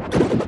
you.